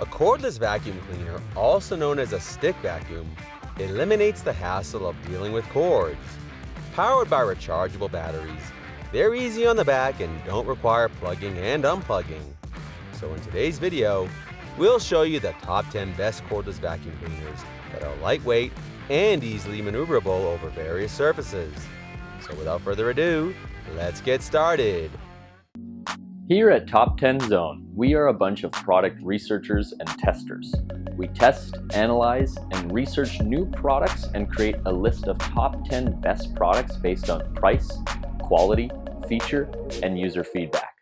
A cordless vacuum cleaner, also known as a stick vacuum, eliminates the hassle of dealing with cords. Powered by rechargeable batteries, they're easy on the back and don't require plugging and unplugging. So in today's video, we'll show you the top 10 best cordless vacuum cleaners that are lightweight and easily maneuverable over various surfaces. So without further ado, let's get started. Here at Top 10 Zone, we are a bunch of product researchers and testers. We test, analyze, and research new products and create a list of top 10 best products based on price, quality, feature, and user feedback.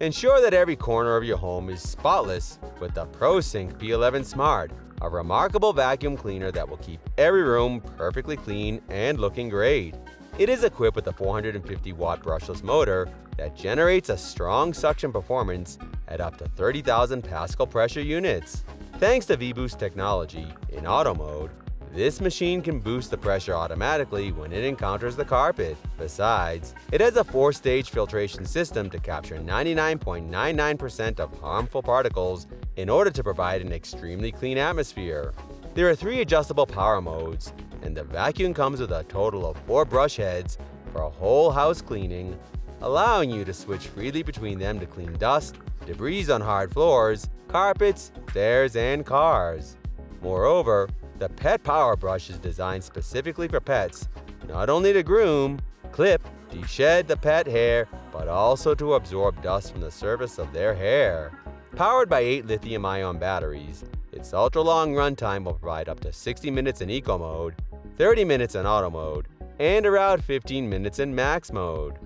Ensure that every corner of your home is spotless with the Proscenic P11 Smart, a remarkable vacuum cleaner that will keep every room perfectly clean and looking great. It is equipped with a 450 watt brushless motor that generates a strong suction performance at up to 30,000 Pascal pressure units. Thanks to V-Boost technology, in auto mode, this machine can boost the pressure automatically when it encounters the carpet. Besides, it has a four-stage filtration system to capture 99.99% of harmful particles in order to provide an extremely clean atmosphere. There are three adjustable power modes, and the vacuum comes with a total of four brush heads for a whole house cleaning, allowing you to switch freely between them to clean dust, debris on hard floors, carpets, stairs, and cars. Moreover, the Pet Power Brush is designed specifically for pets, not only to groom, clip, deshed the pet hair, but also to absorb dust from the surface of their hair. Powered by 8 lithium-ion batteries, its ultra-long runtime will provide up to 60 minutes in eco mode, 30 minutes in auto mode, and around 15 minutes in max mode.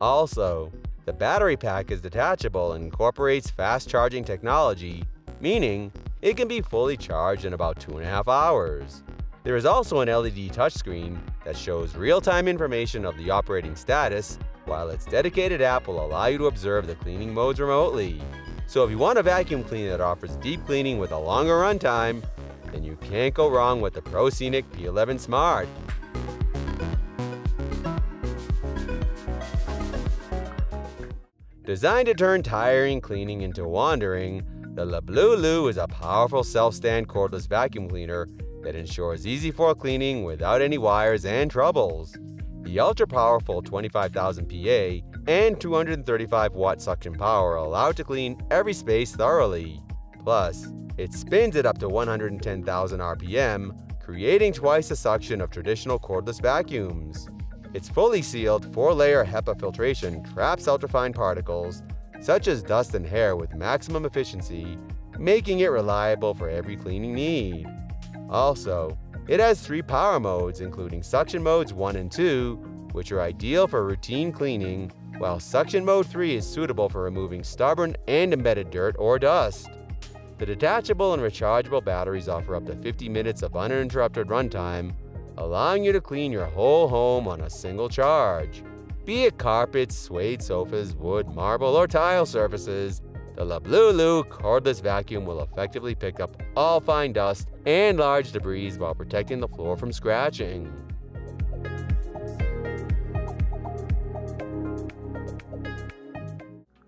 Also, the battery pack is detachable and incorporates fast charging technology, meaning it can be fully charged in about two and a half hours. There is also an LED touchscreen that shows real-time information of the operating status, while its dedicated app will allow you to observe the cleaning modes remotely. So if you want a vacuum cleaner that offers deep cleaning with a longer runtime, then you can't go wrong with the ProScenic P11 Smart. Designed to turn tiring cleaning into wandering, the LeBlue is a powerful self-stand cordless vacuum cleaner that ensures easy floor cleaning without any wires and troubles. The ultra-powerful 25,000 PA and 235 watt suction power allow it to clean every space thoroughly. Plus, it spins at up to 110,000 RPM, creating twice the suction of traditional cordless vacuums. Its fully sealed four-layer HEPA filtration traps ultrafine particles, such as dust and hair with maximum efficiency, making it reliable for every cleaning need. Also, it has three power modes including suction modes 1 and 2, which are ideal for routine cleaning, while suction mode 3 is suitable for removing stubborn and embedded dirt or dust. The detachable and rechargeable batteries offer up to 50 minutes of uninterrupted runtime, allowing you to clean your whole home on a single charge. Be it carpets, suede sofas, wood, marble, or tile surfaces, the LeBlue cordless vacuum will effectively pick up all fine dust and large debris while protecting the floor from scratching.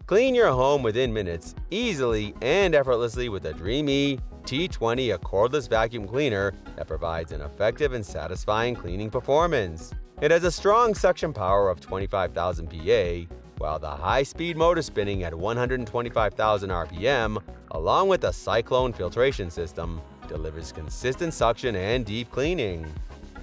Clean your home within minutes, easily and effortlessly with the Dreame T20, a cordless vacuum cleaner that provides an effective and satisfying cleaning performance. It has a strong suction power of 25,000 PA, while the high-speed motor spinning at 125,000 RPM, along with a cyclone filtration system, delivers consistent suction and deep cleaning.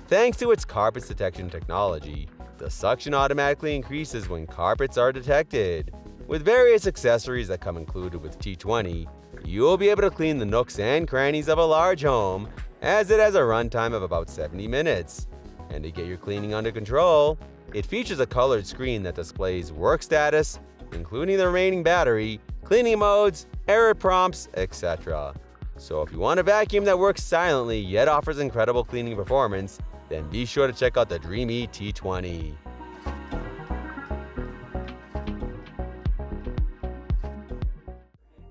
Thanks to its carpets detection technology, the suction automatically increases when carpets are detected. With various accessories that come included with T20, you'll be able to clean the nooks and crannies of a large home, as it has a runtime of about 70 minutes. And to get your cleaning under control, it features a colored screen that displays work status, including the remaining battery, cleaning modes, error prompts, etc. So if you want a vacuum that works silently yet offers incredible cleaning performance, then be sure to check out the Dreame T20.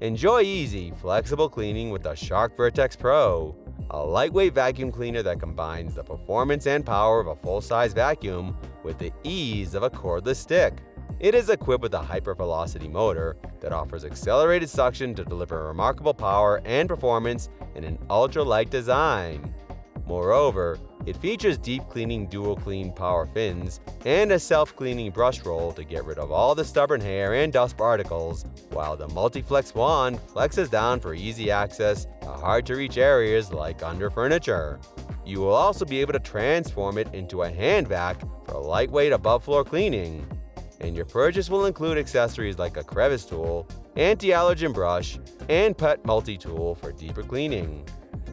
Enjoy easy, flexible cleaning with the Shark Vertex Pro, a lightweight vacuum cleaner that combines the performance and power of a full-size vacuum with the ease of a cordless stick. It is equipped with a hypervelocity motor that offers accelerated suction to deliver remarkable power and performance in an ultra-light design. Moreover, it features deep cleaning dual clean power fins and a self-cleaning brush roll to get rid of all the stubborn hair and dust particles, while the Multi-Flex wand flexes down for easy access to hard-to-reach areas like under furniture. You will also be able to transform it into a hand vac for lightweight above-floor cleaning. And your purchase will include accessories like a crevice tool, anti-allergen brush, and pet multi-tool for deeper cleaning.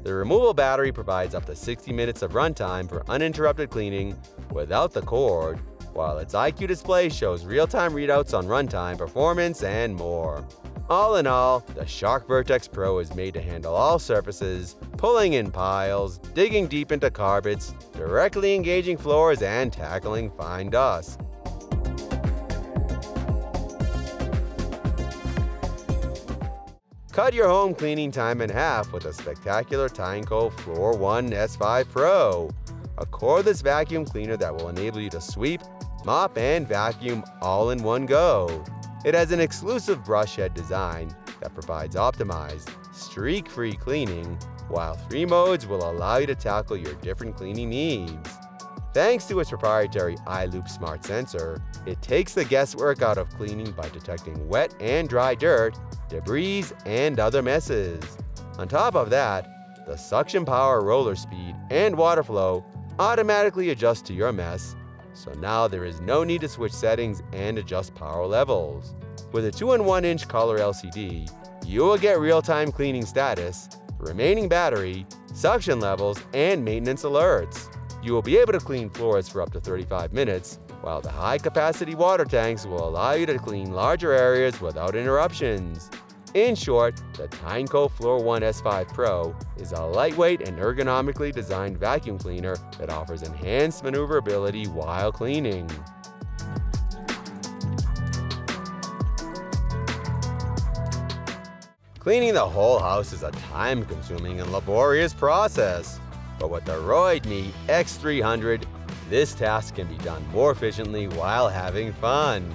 The removable battery provides up to 60 minutes of runtime for uninterrupted cleaning without the cord, while its IQ display shows real-time readouts on runtime, performance, and more. All in all, the Shark Vertex Pro is made to handle all surfaces, pulling in piles, digging deep into carpets, directly engaging floors, and tackling fine dust. Cut your home cleaning time in half with a spectacular Tineco Floor 1 S5 Pro, a cordless vacuum cleaner that will enable you to sweep, mop, and vacuum all in one go. It has an exclusive brush head design that provides optimized, streak-free cleaning, while three modes will allow you to tackle your different cleaning needs. Thanks to its proprietary iLoop smart sensor, it takes the guesswork out of cleaning by detecting wet and dry dirt debris, and other messes. On top of that, the suction power roller speed and water flow automatically adjust to your mess, so now there is no need to switch settings and adjust power levels. With a 2 and 1 inch color LCD, you will get real-time cleaning status, remaining battery, suction levels, and maintenance alerts. You will be able to clean floors for up to 35 minutes, while the high-capacity water tanks will allow you to clean larger areas without interruptions. In short, the Tineco Floor 1 S5 Pro is a lightweight and ergonomically designed vacuum cleaner that offers enhanced maneuverability while cleaning. Cleaning the whole house is a time-consuming and laborious process. But with the Roidmi X300, this task can be done more efficiently while having fun.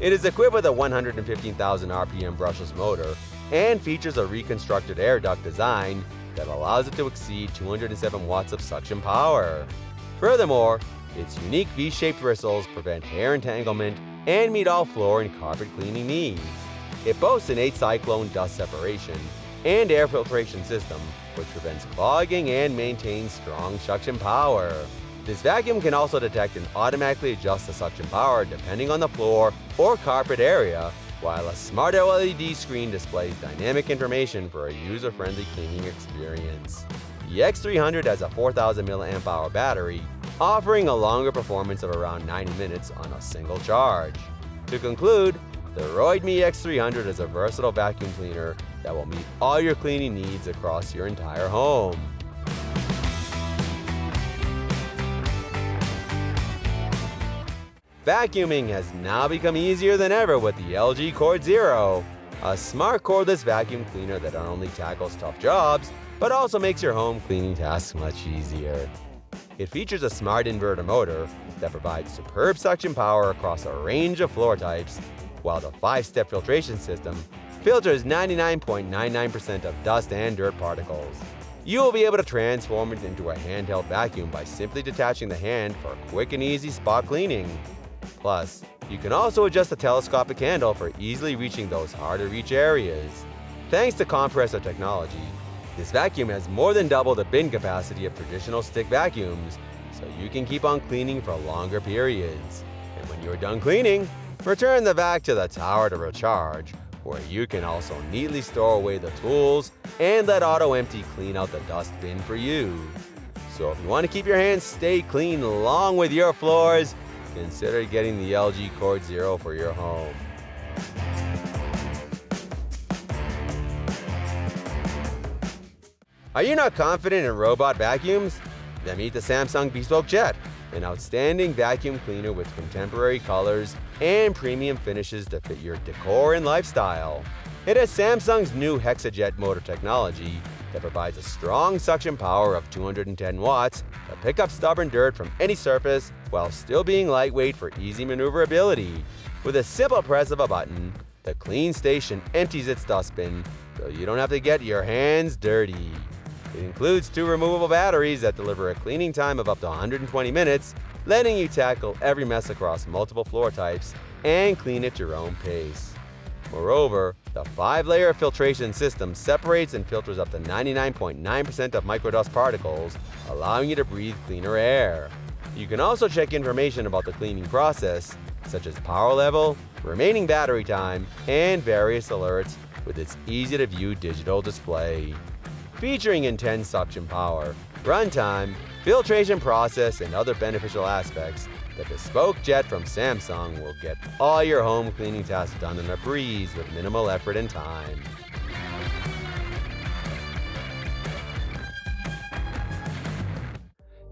It is equipped with a 115,000 RPM brushless motor and features a reconstructed air duct design that allows it to exceed 207 watts of suction power. Furthermore, its unique V-shaped bristles prevent hair entanglement and meet all floor and carpet cleaning needs. It boasts an 8-cyclone dust separation and air filtration system, which prevents clogging and maintains strong suction power. This vacuum can also detect and automatically adjust the suction power depending on the floor or carpet area, while a smart LED screen displays dynamic information for a user-friendly cleaning experience. The X300 has a 4000 mAh battery, offering a longer performance of around 90 minutes on a single charge. To conclude, the Roidmi X300 is a versatile vacuum cleaner that will meet all your cleaning needs across your entire home. Vacuuming has now become easier than ever with the LG CordZero, a smart cordless vacuum cleaner that not only tackles tough jobs, but also makes your home cleaning tasks much easier. It features a smart inverter motor that provides superb suction power across a range of floor types, while the 5-step filtration system filters 99.99% of dust and dirt particles. You will be able to transform it into a handheld vacuum by simply detaching the hand for quick and easy spot cleaning. Plus, you can also adjust the telescopic handle for easily reaching those hard-to-reach areas. Thanks to compressor technology, this vacuum has more than double the bin capacity of traditional stick vacuums, so you can keep on cleaning for longer periods. And when you're done cleaning, return the vac to the tower to recharge, where you can also neatly store away the tools and let Auto Empty clean out the dust bin for you. So if you want to keep your hands stay clean along with your floors, consider getting the LG CordZero for your home. Are you not confident in robot vacuums? Then meet the Samsung Bespoke Jet, an outstanding vacuum cleaner with contemporary colors and premium finishes to fit your decor and lifestyle. It has Samsung's new HexaJet motor technology that provides a strong suction power of 210 watts to pick up stubborn dirt from any surface while still being lightweight for easy maneuverability. With a simple press of a button, the clean station empties its dustbin so you don't have to get your hands dirty. It includes two removable batteries that deliver a cleaning time of up to 120 minutes, letting you tackle every mess across multiple floor types and clean at your own pace. Moreover, the five-layer filtration system separates and filters up to 99.9% of microdust particles, allowing you to breathe cleaner air. You can also check information about the cleaning process, such as power level, remaining battery time, and various alerts with its easy-to-view digital display. Featuring intense suction power, runtime, filtration process, and other beneficial aspects, the bespoke jet from Samsung will get all your home cleaning tasks done in a breeze with minimal effort and time.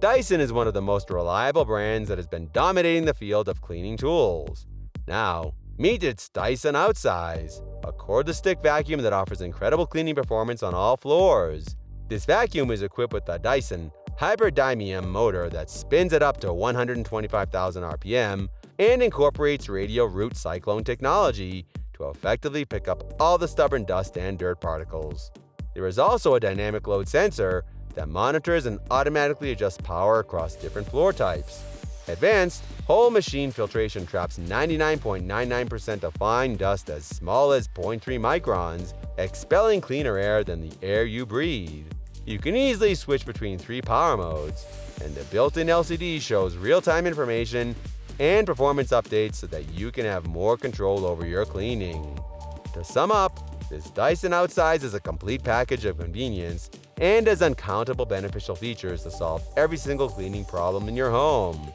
Dyson is one of the most reliable brands that has been dominating the field of cleaning tools. Now, meet its Dyson Outsize, a cordless stick vacuum that offers incredible cleaning performance on all floors. This vacuum is equipped with the Dyson Hyperdymium motor that spins it up to 125,000 RPM and incorporates radial root cyclone technology to effectively pick up all the stubborn dust and dirt particles. There is also a dynamic load sensor that monitors and automatically adjusts power across different floor types. Advanced, whole machine filtration traps 99.99% of fine dust as small as 0.3 microns, expelling cleaner air than the air you breathe. You can easily switch between three power modes, and the built-in LCD shows real-time information and performance updates so that you can have more control over your cleaning. To sum up, this Dyson Outsize is a complete package of convenience and has uncountable beneficial features to solve every single cleaning problem in your home.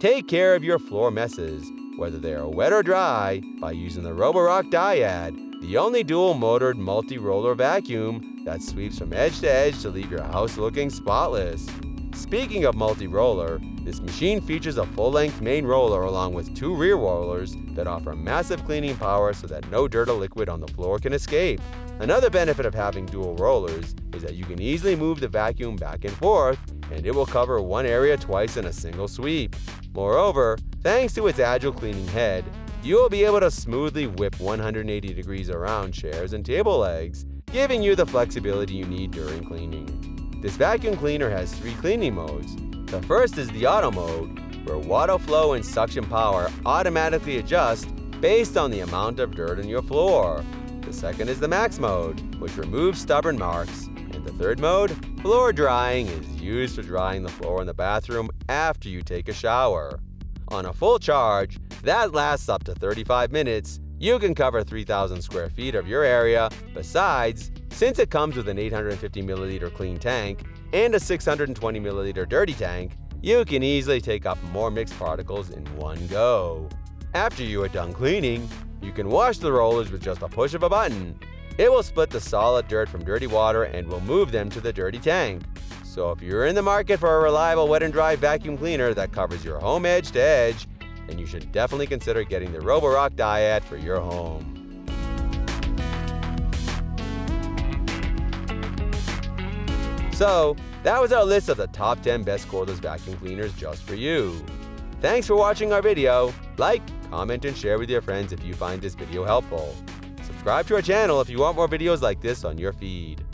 Take care of your floor messes, whether they are wet or dry, by using the Roborock Dyad, the only dual-motored multi-roller vacuum that sweeps from edge to edge to leave your house looking spotless. Speaking of multi-roller, this machine features a full-length main roller along with two rear rollers that offer massive cleaning power so that no dirt or liquid on the floor can escape. Another benefit of having dual rollers is that you can easily move the vacuum back and forth, and it will cover one area twice in a single sweep. Moreover, thanks to its agile cleaning head, you will be able to smoothly whip 180 degrees around chairs and table legs, giving you the flexibility you need during cleaning. This vacuum cleaner has three cleaning modes. The first is the auto mode, where water flow and suction power automatically adjust based on the amount of dirt on your floor. The second is the max mode, which removes stubborn marks. And the third mode, floor drying, is used for drying the floor in the bathroom after you take a shower. On a full charge, that lasts up to 35 minutes, you can cover 3,000 square feet of your area. Besides, since it comes with an 850 milliliter clean tank and a 620 milliliter dirty tank, you can easily take up more mixed particles in one go. After you are done cleaning, you can wash the rollers with just a push of a button. It will split the solid dirt from dirty water and will move them to the dirty tank. So if you're in the market for a reliable wet and dry vacuum cleaner that covers your home edge to edge, then you should definitely consider getting the Roborock Dyad for your home. So, that was our list of the top 10 best cordless vacuum cleaners just for you. Thanks for watching our video. Like, comment, and share with your friends if you find this video helpful. Subscribe to our channel if you want more videos like this on your feed.